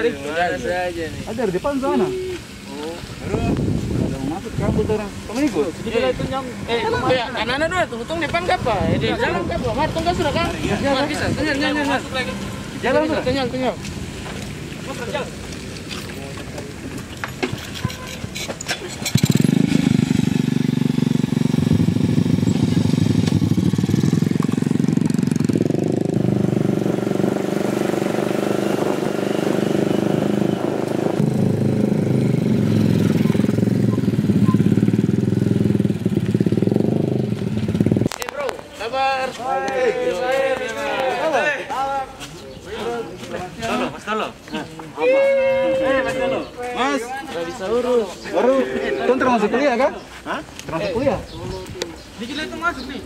aja nih. Ada di depan sana. Oh. Ada masuk kabut orang. Kamu ikut? Eh, itu nyam. Eh, ya, anak-anak dua tuh, tunggu depan apa? Eh, di dalam apa? Mar, tunggu sudah kan? Bisa. Tanya, tanya. Jalan sudah. Tanya. Eh, bro, kabar? Mas, Gak bisa urus. baru tuh termasuk kuliah kan? Hah? Termasuk kuliah. Dikit itu masuk nih.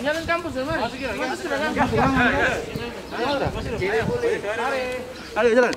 Jalan kampus ya. Masuk sudah kan? Ayo jalan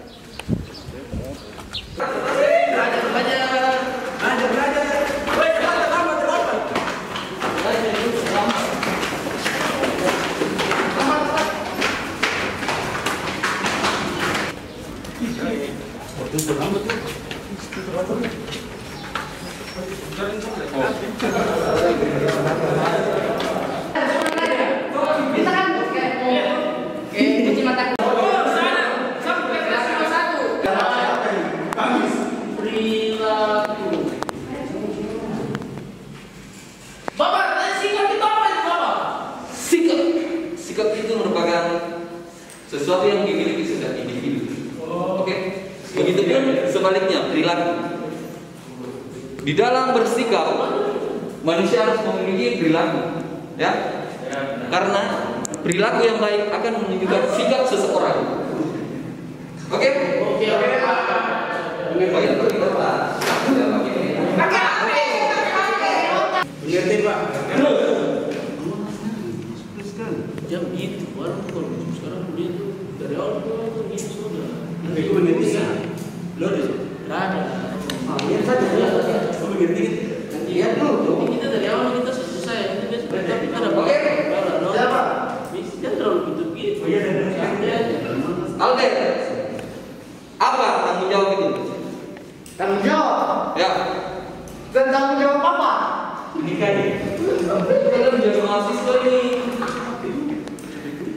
sikap itu merupakan sesuatu yang dimiliki sudah individu. Oke, begitupun sebaliknya perilaku. Di dalam bersikap, manusia harus memiliki perilaku, ya, karena perilaku yang baik akan menunjukkan sikap seseorang. Oke? Oke. Baik, pergi Bapak. Ya, pakai. Jam gitu, baru kalau sekarang begitu dari awal tuh gitu sudah. Ada. Lihat dulu. Kita dari awal kita selesai, kita biasa tapi ada Oke. Siapa? Bisa terlalu gitu gitu. Santai aja. Albert, apa tanggung jawab itu? Tanggung jawab. Ya, Dan tanggung jawab apa? kita menjadi mahasiswa ini.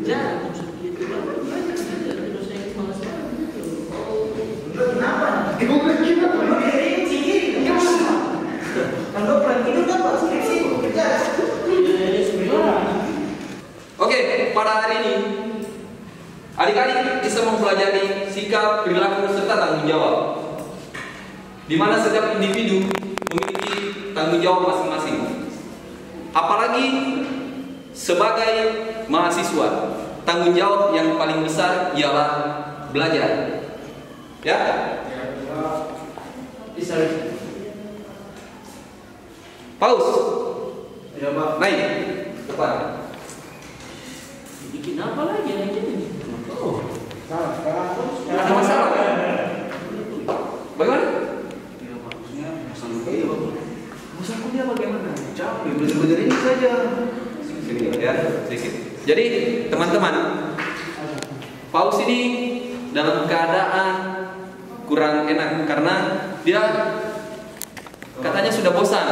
Jangan. Kenapa? Kalau kan pas skripsi kerja. Ya. Oke, pada hari ini adik-adik bisa mempelajari sikap, perilaku serta tanggung jawab. Di mana setiap individu memiliki tanggung jawab masing-masing. Apalagi sebagai mahasiswa, tanggung jawab yang paling besar ialah belajar. Ya? Bisa. Paus, Ya Pak. naik depan. Bikin apa lagi yang ini? Oh. Ada masalah? Bagaimana? Ya maksudnya bosan kuliah Pak. Bosan kuliah ini saja. Sini ya, sedikit. Jadi teman-teman, Paus ini dalam keadaan kurang enak karena dia katanya sudah bosan,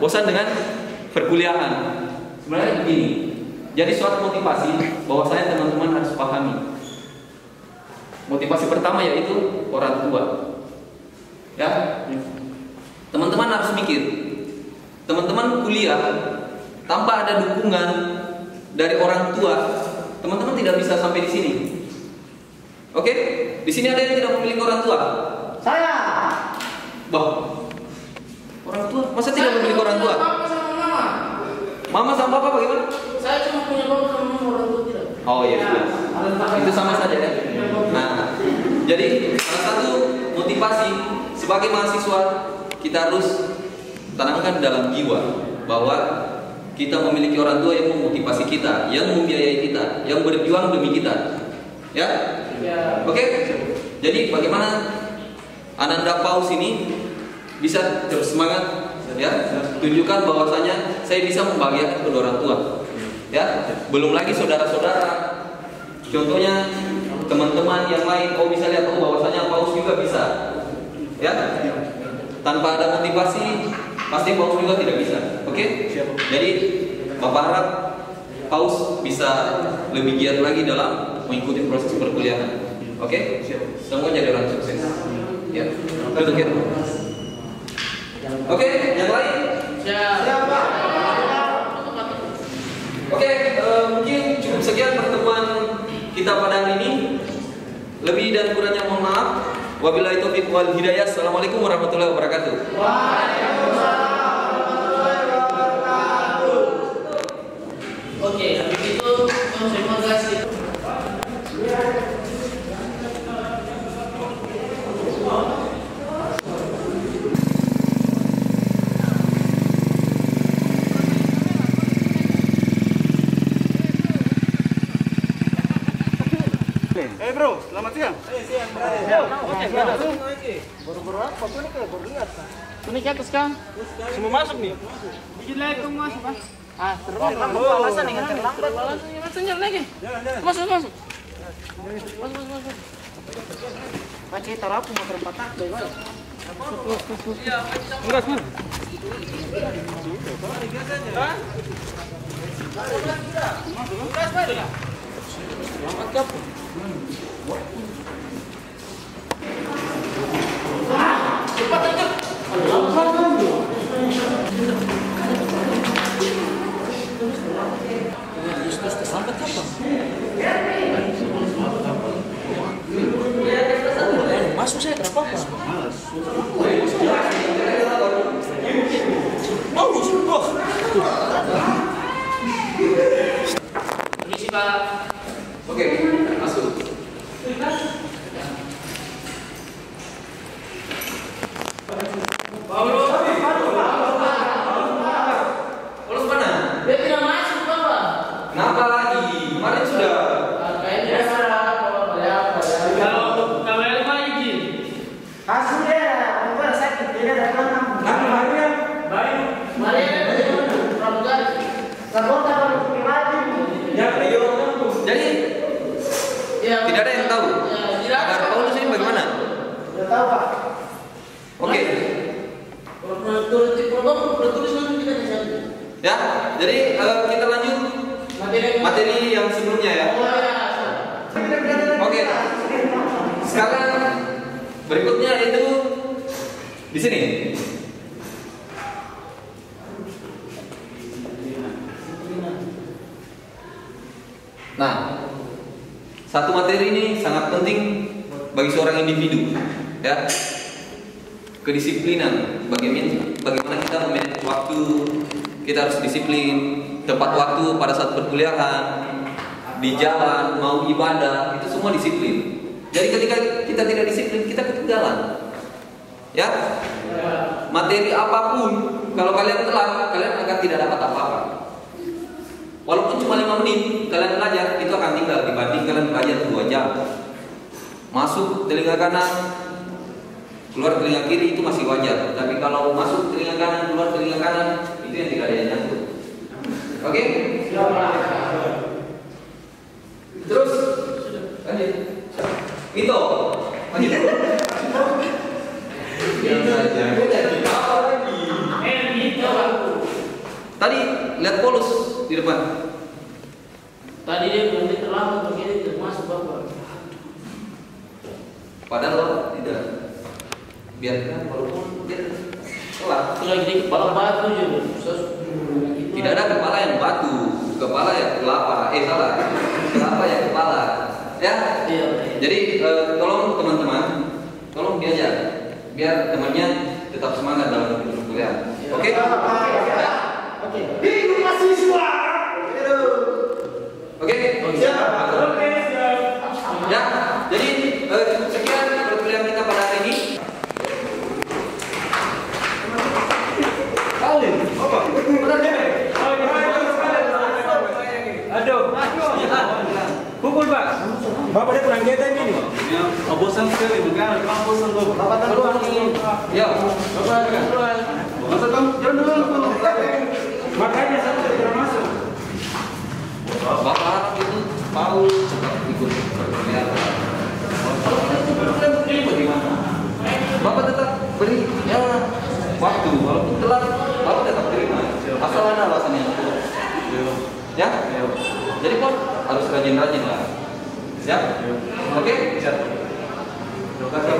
bosan dengan perkuliahan. Sebenarnya begini, jadi suatu motivasi bahwasanya teman-teman harus pahami. Motivasi pertama yaitu orang tua. Ya, teman-teman harus mikir. Teman-teman kuliah tanpa ada dukungan dari orang tua, teman-teman tidak bisa sampai di sini. Oke? Di sini ada yang tidak memiliki orang tua. Saya. Bah, orang tua masa tidak memiliki orang tua? Papa sama mama. Mama sama papa bagaimana? Saya cuma punya papa sama mama orang tua tidak. Oh iya, sudah. itu sama saja ya. Nah, jadi salah satu motivasi sebagai mahasiswa kita harus tanamkan dalam jiwa bahwa kita memiliki orang tua yang memotivasi kita, yang membiayai kita, yang berjuang demi kita. Ya? Ya. Oke? Jadi bagaimana Ananda Paus ini bisa terus semangat ya tunjukkan bahwasanya saya bisa membahagiakan kedua orang tua ya belum lagi saudara-saudara contohnya teman-teman yang lain oh bisa lihat oh bahwasanya paus juga bisa ya tanpa ada motivasi pasti paus juga tidak bisa oke jadi bapak harap paus bisa lebih giat lagi dalam mengikuti proses perkuliahan oke semua jadi orang sukses ya itu ya oke yang lain Siapa? Oke, eh, mungkin cukup sekian pertemuan kita pada hari ini. Lebih dan kurangnya mohon maaf. Wabillahi taufiq wal hidayah. Assalamualaikum warahmatullahi wabarakatuh. Oke, terima kasih. Eh bro, selamat siang. Ini ke atas kan? Semua masuk nih. Bikin lagi kamu masuk ah. Ah, dengan terlambat. Lagi. Masuk, masuk. Masuk, masuk, masuk. Pakai tarapu motor patah. Masuk saya berapa apa? Permisi Pak. Oke, masuk. Paulus. Polos mana? Dia tidak masuk Bapak. Kenapa lagi? Kemarin sudah. Kayaknya biasa kalau ada apa ya. Kalau kalau Elma izin. Langsung dia, orang sakit dia dari belakang. Mari pramugari. Kalau tak kalau pakai baju. Jadi Ya, tidak ada yang tahu. Ya, tidak. Kabar Paulus ini bagaimana? Udah tahu pak. Oke. Bisa. Ya, jadi eh, kita lanjut Materi materi yang sebelumnya ya. Oh, ya. Oke. Sekarang berikutnya itu di sini. Nah, satu materi ini sangat penting bagi seorang individu, ya. Kedisiplinan, bagaimana bagaimana kita memanage waktu, kita harus disiplin, tepat waktu pada saat perkuliahan, di jalan, mau ibadah, itu semua disiplin. Jadi ketika kita tidak disiplin, kita ketinggalan. Ya, materi apa pun, kalau kalian telat, kalian akan tidak dapat apa-apa. Walaupun cuma lima menit kalian belajar, itu akan tinggal dibanding kalian belajar dua jam. Masuk telinga kanan, keluar telinga kiri itu masih wajar. Tapi kalau masuk telinga kanan, itu yang tidak ada yang nyangkut. Oke? Terus, lanjut. Itu, lanjut. Tadi lihat polus di depan. Tadi dia bilang dia terlambat, makanya dia tidak masuk Bapak. Padahal tidak. Biarkan walaupun dia telat. Itu lagi di kepala batu juga. Susah. Tidak ada kepala yang batu, kepala yang kelapa. Eh salah, kelapa yang kepala. Ya. Iya. Jadi eh, tolong teman-teman, tolong diajar biar temannya tetap semangat dalam kuliah. Oke? Ya. Oke. Hidup mahasiswa. Oke? Ya. Jadi eh, cukup sekian perkuliahan kita pada hari ini. Pukul pak. Bapak dia kurang kita ini. Ya, bosan sekali. Bukan, kamu bosan bapak. Bapak keluar. Ya. Masa kamu jangan dulu. Makanya saya tidak masuk. Bapak harap itu mau cepat ikut perkuliahan. Kalau kita tunggu bulan ini bagaimana? Bapak tetap beri ya waktu, walaupun telat, Bapak tetap terima. Asal ada alasannya. Ya? Jadi kok harus rajin-rajin lah. Ya? Oke? Terima kasih.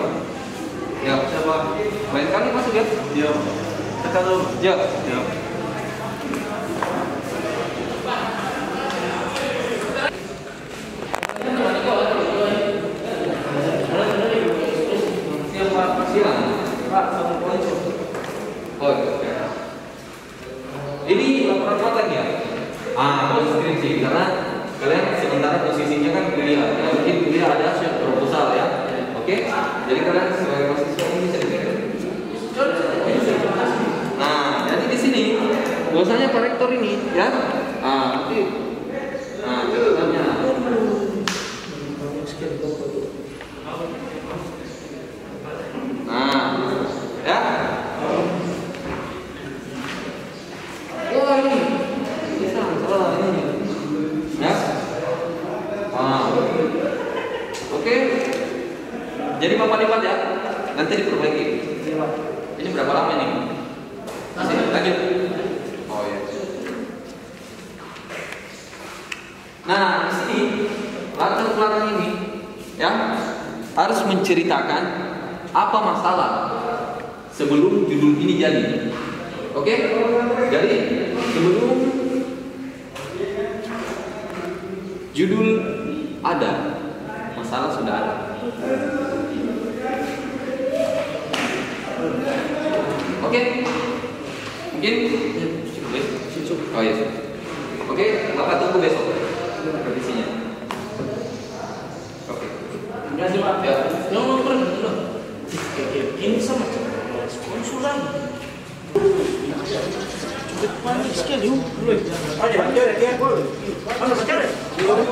Ya, siapa? Lain kali masuk ya? Iya. Tekan dulu. Ya. Iya. Siapa? Silang. Oh, oke. Ini laporan kontak ya? Ah, harus skripsi karena kalian sementara posisinya kan kuliah. Ya, mungkin kuliah ada proposal ya. Oke? Jadi kalian sebagai mahasiswa ini bisa dikirim. Nah, jadi di sini bahwasanya Pak Rektor ini ya. Ah, nanti Nah, catatannya. Nah, ya. Salah ini. Ya. Ah. Jadi bapak lipat ya. Nanti diperbaiki. Ini berapa lama ini? Masih lanjut. Oh ya. Nah, di sini belakang ini ya harus menceritakan apa masalah sebelum judul ini jadi. Oke? Jadi sebelum judul ada, masalah sudah ada. Oke? Mungkin ya? Oh iya. Oke, Bapak tunggu besok revisinya. Oke. Terima kasih Pak. Ya. Yang. Kayak gini sama sponsor lagi. Panik sekali. Ya. Mana coret?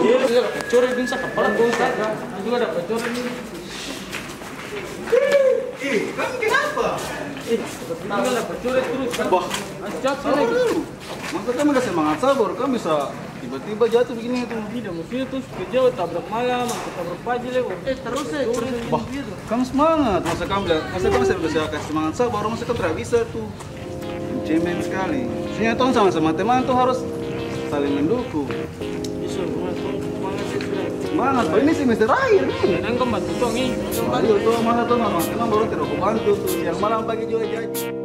Iya, coret bisa kepala juga ada ini. Ih, kamu kenapa? Eh, tinggal dapat coret terus. Sabar lagi. dulu. Masa kamu gak semangat sabar, kamu bisa tiba-tiba jatuh begini itu. Tidak mesti terus kerja tabrak malam, atau tabrak pagi lewat. Eh terus ya. Wah, kamu semangat. Masa kamu bilang, masa kamu saya bisa kasih semangat sabar, masa kamu tidak bisa tuh. Cemen sekali. Sebenarnya tuh sama-sama teman tuh harus saling mendukung. Semangat, Pak. ini semester akhir nih. Nang bantu dong ini. Ayo tuh, masa tuh mama, emang baru tidak aku bantu tuh. Yang malam pagi juga jadi.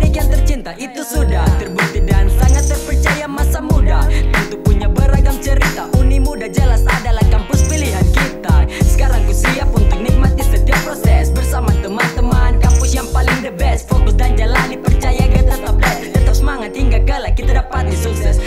unik yang tercinta itu sudah terbukti dan sangat terpercaya masa muda. Tentu punya beragam cerita uni muda jelas adalah kampus pilihan kita. Sekarang ku siap untuk nikmati setiap proses bersama teman-teman. Kampus yang paling the best fokus dan jalani percaya gak tetap blessed tetap semangat hingga kala kita dapat sukses.